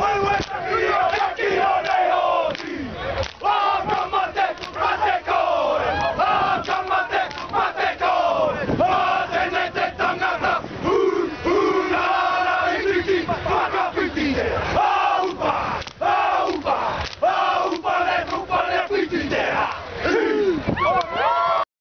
wewe